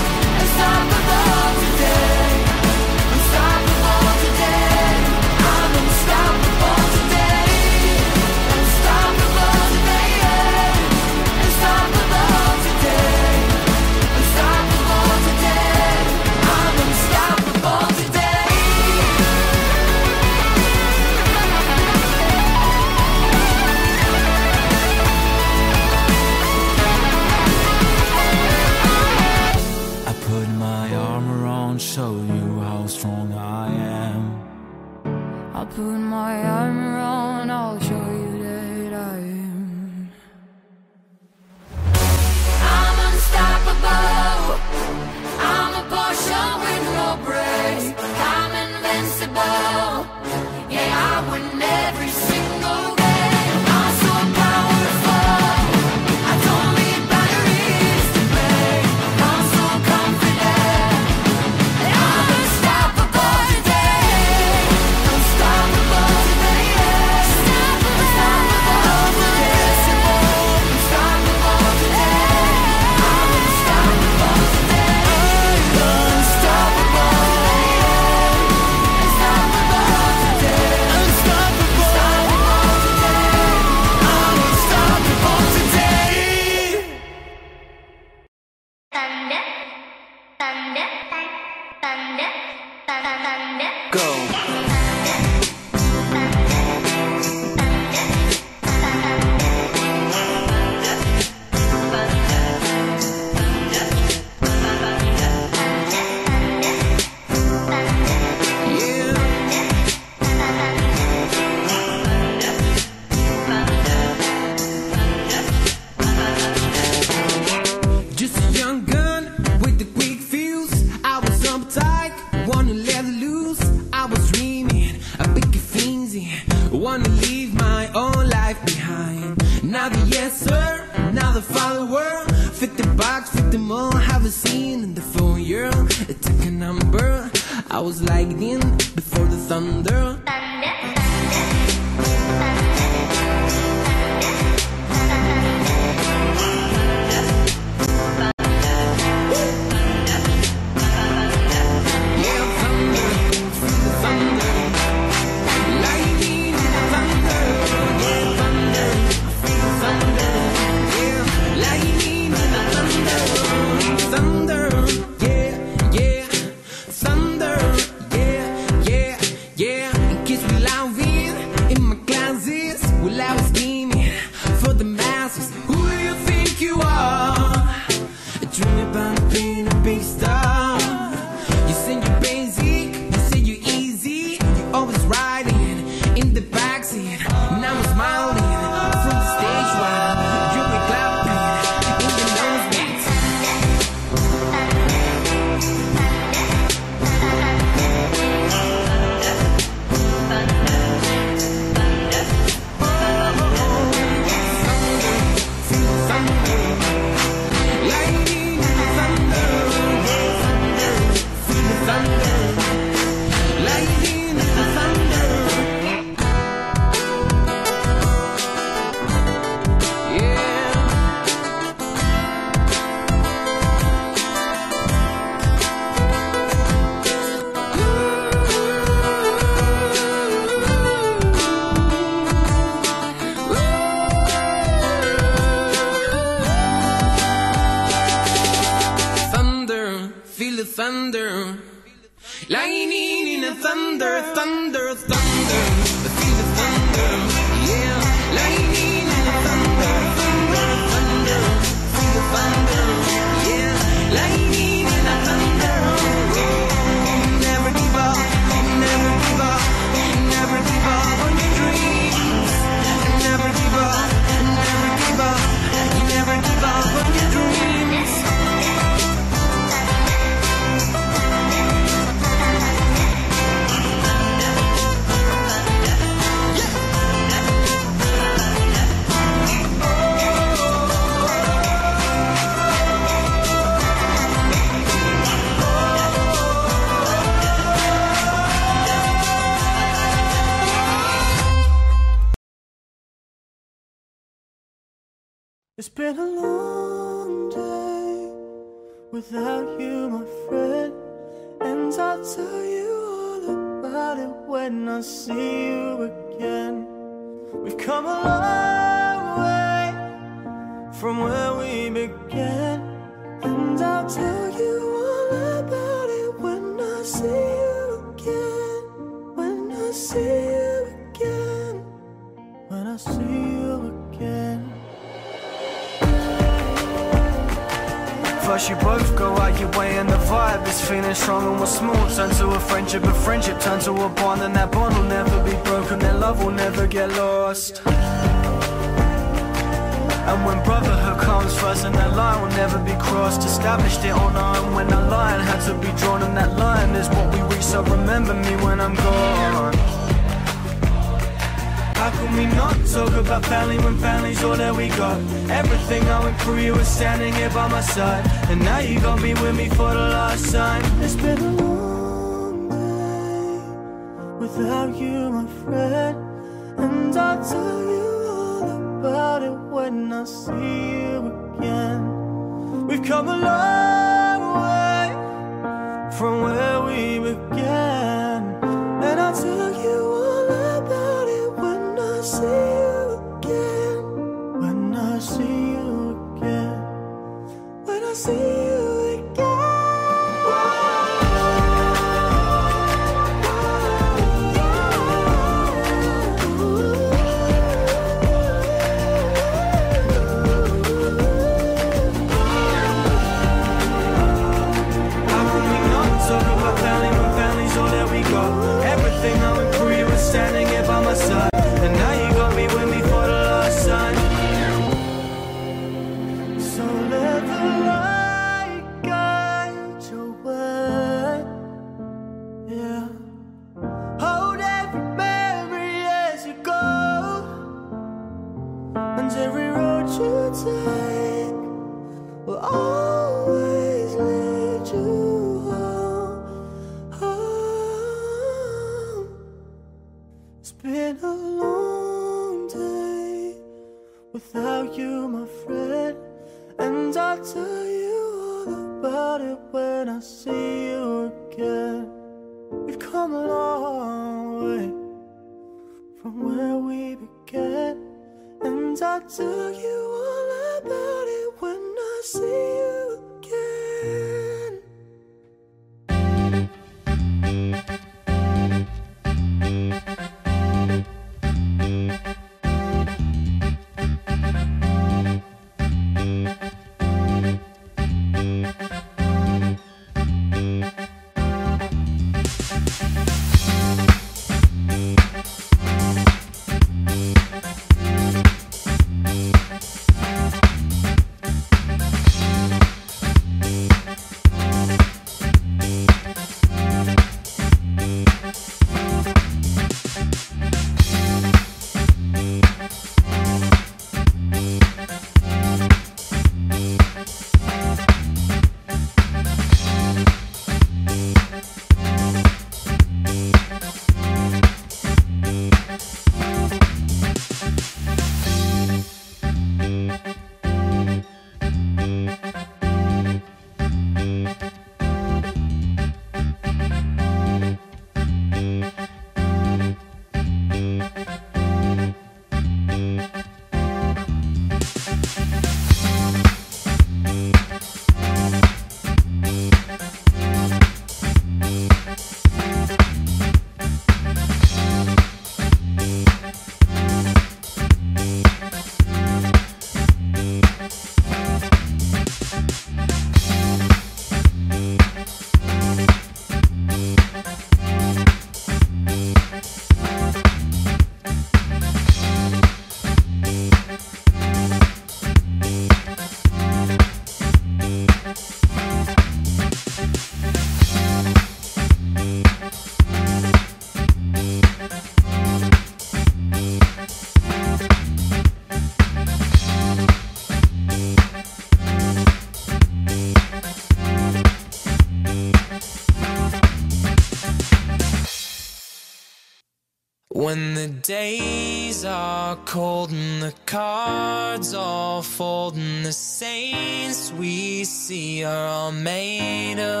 days are cold and the cards all fold and the saints we see are all made of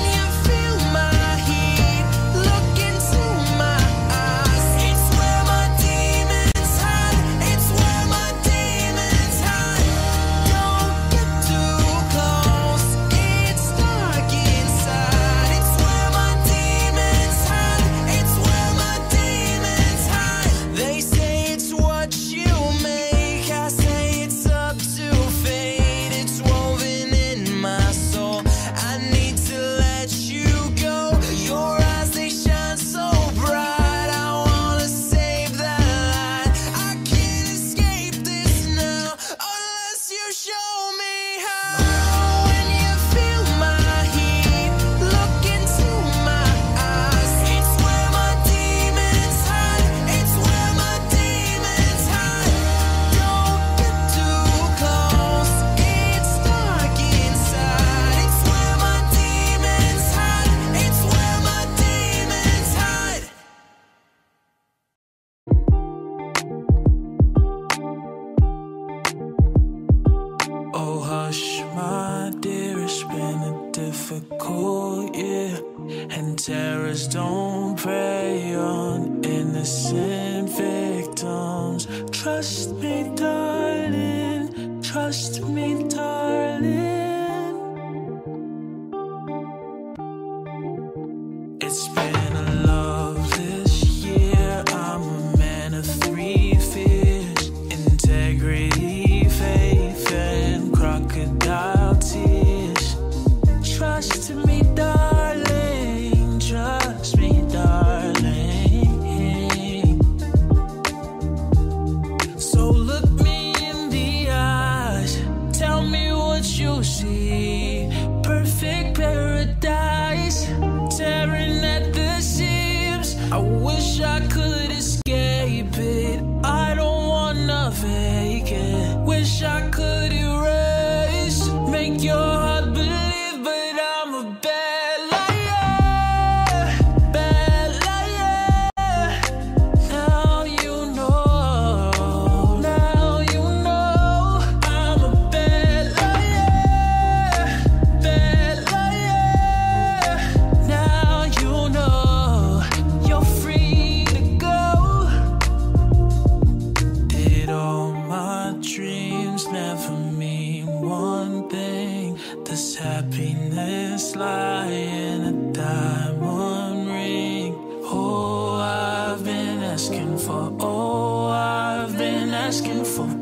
for. all I've been asking for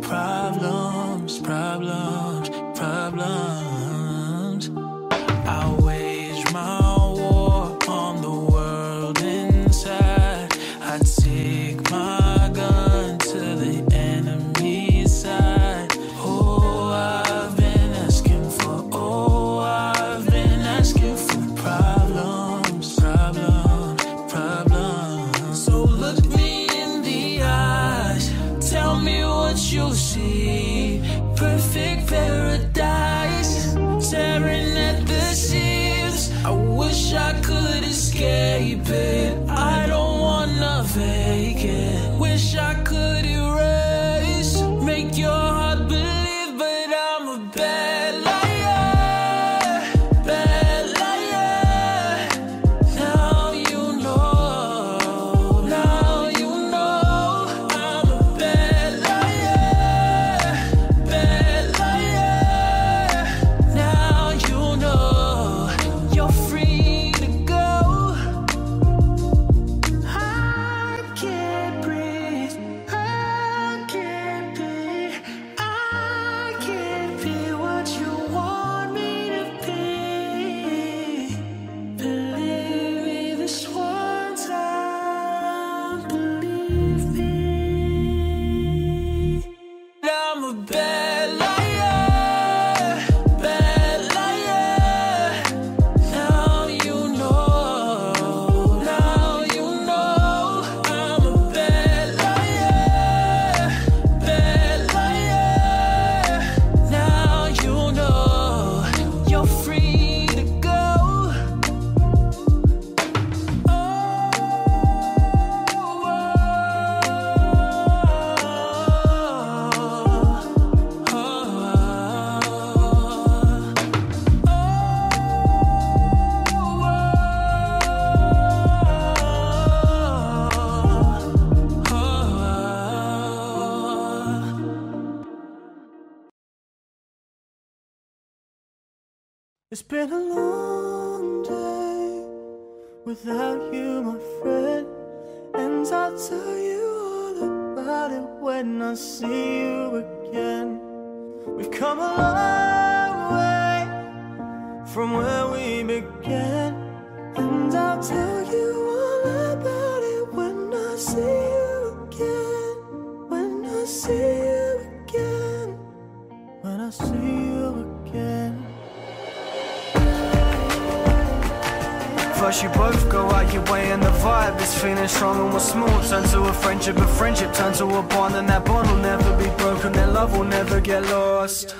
turn to a bond and that bond will never be broken That love will never get lost.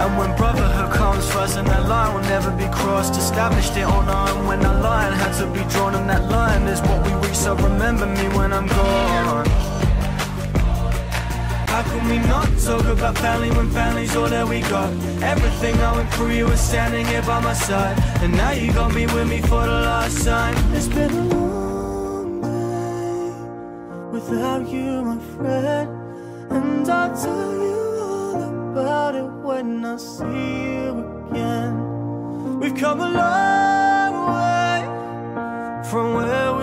And when brotherhood comes first and that line will never be crossed. Established it on our own when a line had to be drawn And that line is what we reach, so remember me when I'm gone. How can we not talk about family when family's all that we got? Everything I went through, you were standing here by my side. And now you got me with me for the last time. It's been friend. And I'll tell you all about it when I see you again. We've come a long way from where we